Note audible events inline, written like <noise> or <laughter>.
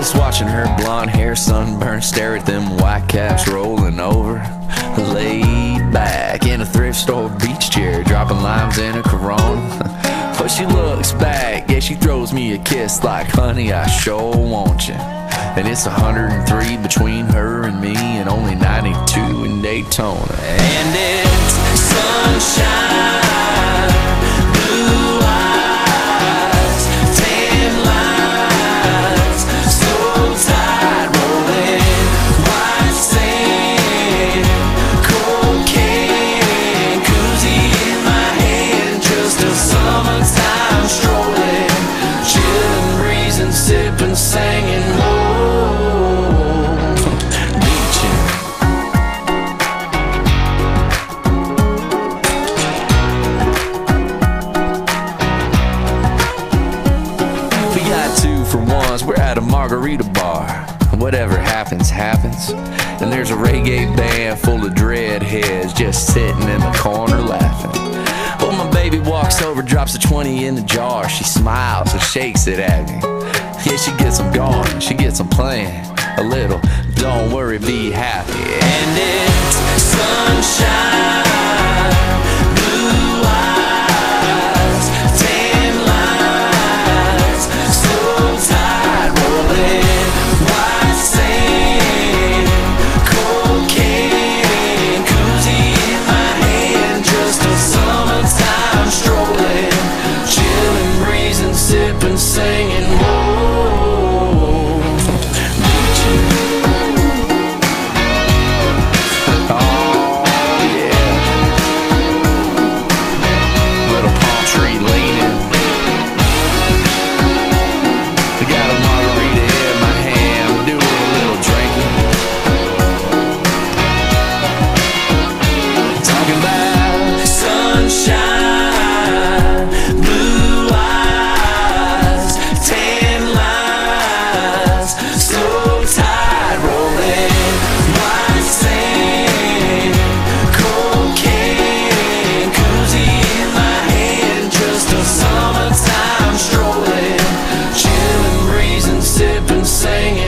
Just watching her blonde hair sunburn stare at them white caps rolling over. Laid back in a thrift store beach chair, dropping limes in a Corona. <laughs> But she looks back, yeah, she throws me a kiss like, honey, I sure want you. And it's 103 between her and me, and only 92 in Daytona. And it's for ones, we're at a margarita bar. Whatever happens, happens. And there's a reggae band full of dreadheads just sitting in the corner laughing. Well, my baby walks over, drops a 20 in the jar. She smiles and shakes it at me. Yeah, she gets them going, she gets them playing a little. Don't worry, be happy. And it's sunshine, been singing. Saying.